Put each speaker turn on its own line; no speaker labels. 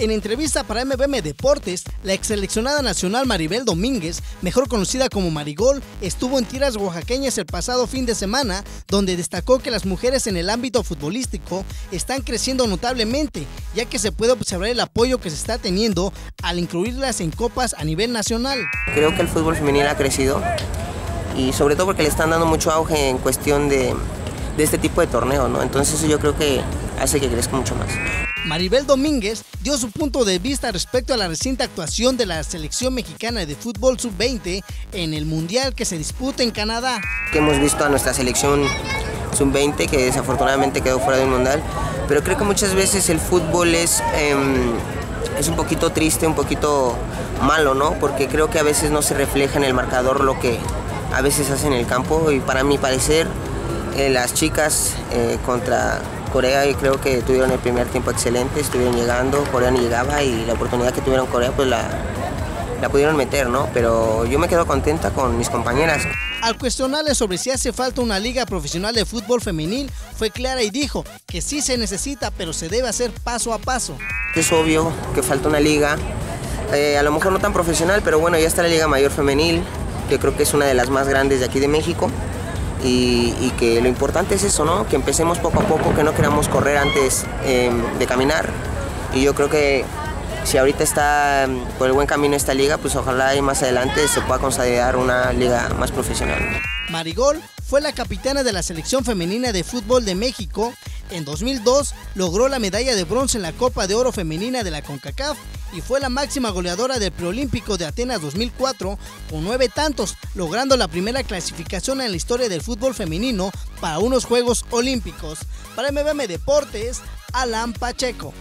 En entrevista para MBM Deportes, la ex seleccionada nacional Maribel Domínguez, mejor conocida como Marigol, estuvo en tiras oaxaqueñas el pasado fin de semana, donde destacó que las mujeres en el ámbito futbolístico están creciendo notablemente, ya que se puede observar el apoyo que se está teniendo al incluirlas en copas a nivel nacional.
Creo que el fútbol femenil ha crecido y sobre todo porque le están dando mucho auge en cuestión de, de este tipo de torneo, ¿no? Entonces yo creo que hace que crezca mucho más.
Maribel Domínguez dio su punto de vista respecto a la reciente actuación de la selección mexicana de fútbol sub-20 en el mundial que se disputa en Canadá.
Que hemos visto a nuestra selección sub-20 que desafortunadamente quedó fuera del mundial, pero creo que muchas veces el fútbol es, em, es un poquito triste, un poquito malo, ¿no? Porque creo que a veces no se refleja en el marcador lo que a veces hace en el campo y para mi parecer eh, las chicas eh, contra Corea y creo que tuvieron el primer tiempo excelente, estuvieron llegando, Corea no llegaba y la oportunidad que tuvieron Corea pues la, la pudieron meter, ¿no? Pero yo me quedo contenta con mis compañeras.
Al cuestionarle sobre si hace falta una liga profesional de fútbol femenil, fue clara y dijo que sí se necesita, pero se debe hacer paso a paso.
Es obvio que falta una liga, eh, a lo mejor no tan profesional, pero bueno, ya está la Liga Mayor Femenil, que creo que es una de las más grandes de aquí de México y, que lo importante es eso, ¿no? Que empecemos poco a poco, que no queramos correr antes em, de caminar. Y yo creo que si ahorita está em, por el buen camino esta liga, pues ojalá y más adelante se pueda consolidar una liga más profesional.
Marigol fue la capitana de la selección femenina de fútbol de México. En 2002 logró la medalla de bronce en la Copa de Oro Femenina de la CONCACAF y fue la máxima goleadora del preolímpico de Atenas 2004 con nueve tantos, logrando la primera clasificación en la historia del fútbol femenino para unos Juegos Olímpicos. Para MBM Deportes, Alan Pacheco.